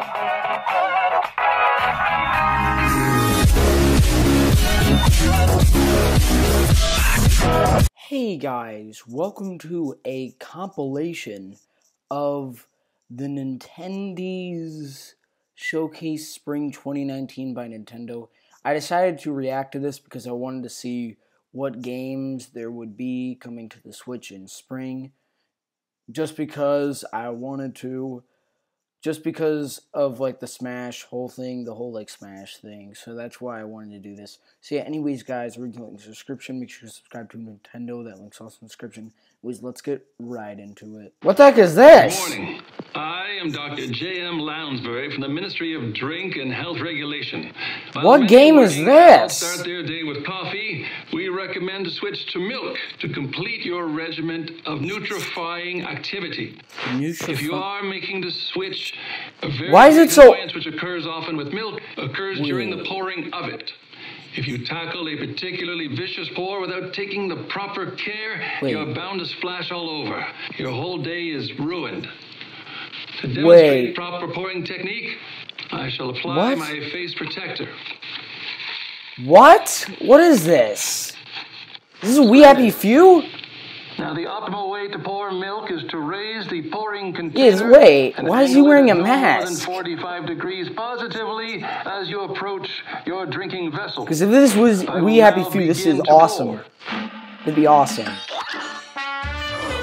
Hey guys, welcome to a compilation of the Nindies Showcase Spring 2019 by Nintendo. I decided to react to this because I wanted to see what games there would be coming to the Switch in spring. Just because I wanted to just because of like the Smash whole thing, the whole like Smash thing. So that's why I wanted to do this. So yeah, anyways, guys, we're doing the subscription. Make sure to subscribe to Nintendo. That link's also in the description. Anyways, let's get right into it. What the heck is this? Good morning. I am Dr. J.M. Lounsbury from the Ministry of Drink and Health Regulation. By what game is this? Start their day with coffee. We recommend to switch to milk to complete your regimen of nutrifying activity. If you are making the switch, Why is it so which occurs often with milk occurs Weird. during the pouring of it. If you tackle a particularly vicious pour without taking the proper care, Wait. you're bound to splash all over. Your whole day is ruined. To demonstrate Wait. proper pouring technique, I shall apply what? my face protector. What? What is this? This is a We Happy Few? Now, the optimal way to pour milk is to raise the pouring container. Yes, wait. Why is he wearing a mask? More than 45 degrees positively as you approach your drinking vessel. Because if this was We Happy Few, this is awesome. Pour. It'd be awesome.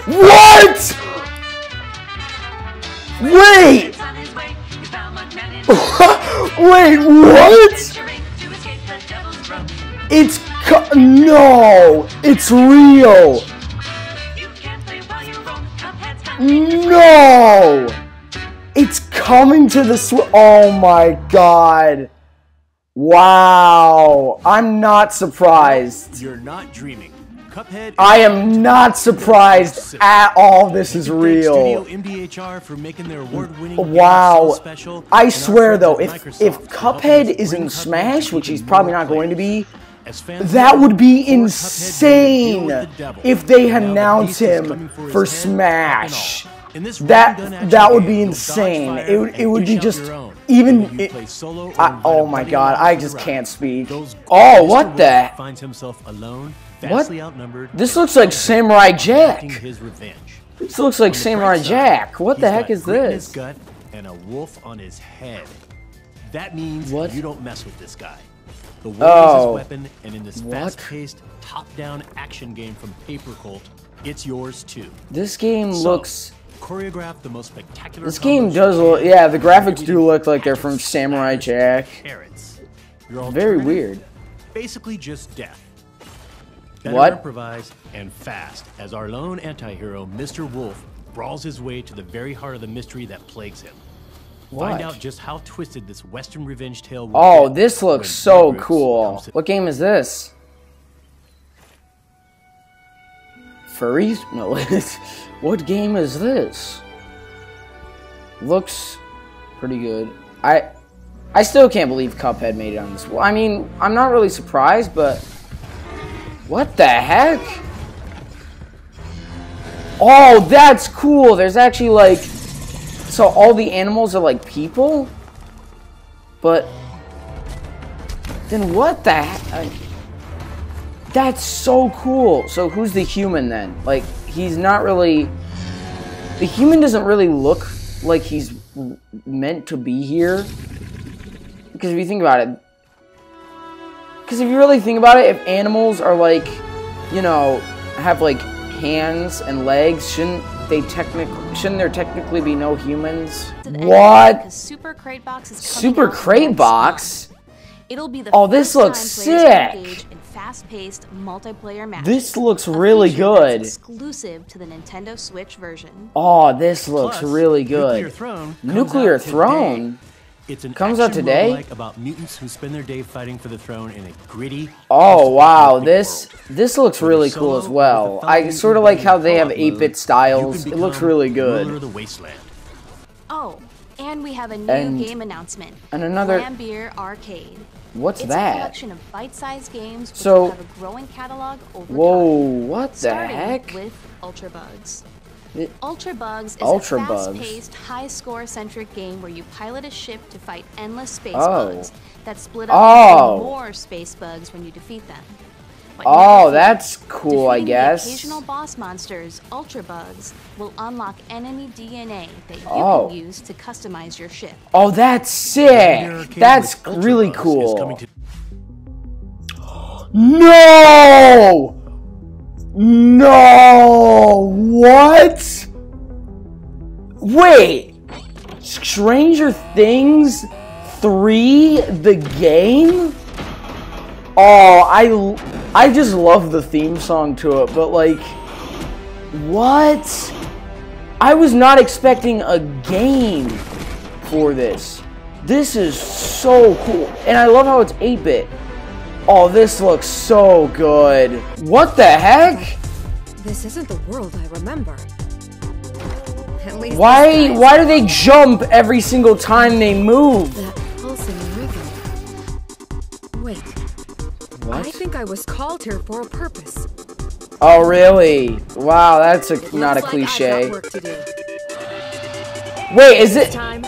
What? Wait! wait, what? It's no! It's real! No! It's coming to the Switch. Oh my god. Wow. I'm not surprised. You're not dreaming. Cuphead I am not surprised at all this is real. Wow. I swear though, if if Cuphead is in Smash, which he's probably not going to be, that would be insane if they announced him for Smash. That that would be insane. It would it would be just even. It, I, oh my god, I just can't speak. Oh, what the? Finds himself alone, what? This looks like Samurai Jack. This looks like Samurai Jack. What the heck is this? And a wolf on his head. That means what? you don't mess with this guy. The wolf oh. is his weapon, and in this fast-paced, top-down action game from Paper Cult, it's yours too. This game so, looks choreograph the most spectacular. This game does look, yeah, the graphics do look like they're from Samurai Jack. Very weird. Basically, just death. Better what? Improvise and fast as our lone anti-hero, Mr. Wolf, brawls his way to the very heart of the mystery that plagues him. What? Find out just how twisted this Western revenge tale will Oh, this looks so cool. What game is this? Furries? No, what game is this? Looks pretty good. I I still can't believe Cuphead made it on this. I mean, I'm not really surprised, but what the heck? Oh, that's cool. There's actually like so all the animals are like people? But then what the? That's so cool. So who's the human then? Like he's not really the human doesn't really look like he's meant to be here. Because if you think about it because if you really think about it, if animals are like, you know, have like hands and legs, shouldn't they technically shouldn't there technically be no humans? What? Super Crate Box is Super Crate Box. It'll be the oh, this looks sick. fast-paced multiplayer matches. This looks really good. Exclusive to the Nintendo Switch version. Oh, this looks Plus, really good. Nuclear Throne. Nuclear Throne. It's an comes out today. about mutants who spend their day fighting for the throne in a gritty. Oh wow, this world. this looks really cool as well. I sort of like how they have 8-bit styles. It looks really good. Oh, and we have a new and, game announcement. And another Beer Arcade. What's it's that? a collection of bite-sized games which so, have a growing catalog over Whoa, time, what the heck? with Ultra Bugs. Ultra Bugs is Ultra a fast-paced, high-score-centric game where you pilot a ship to fight endless space Oh. bugs that split up Oh. into more space bugs when you defeat them. But Oh, that's cool, I Defeating guess. The occasional boss monsters, Ultra Bugs, will unlock enemy DNA that you Oh. can use to customize your ship. Oh, that's sick. That's really cool. No! No! What? Wait! Stranger Things 3 the game? Oh, I I just love the theme song to it, but like what? I was not expecting a game for this. This is so cool. And I love how it's 8-bit. Oh, this looks so good. What the heck? This isn't the world I remember. At least Why why do they jump every single time they move? That pulsing rhythm. Wait, I think I was called here for a purpose. Oh, really? Wow, that's a not a like cliche. got work to do. Wait, is it Time.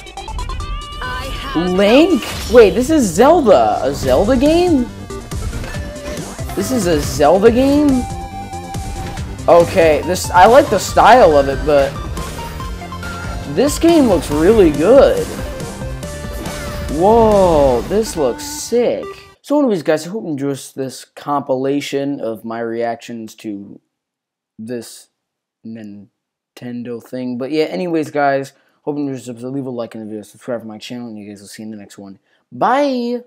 Link? Wait, this is Zelda. A Zelda game? This is a Zelda game? Okay, this I like the style of it, but this game looks really good. Whoa, this looks sick. So anyways, guys, I hope you enjoyed this compilation of my reactions to this Nintendo thing. But yeah, anyways, guys, hope you enjoyed this. Leave a like in the video, subscribe to my channel, and you guys will see you in the next one. Bye!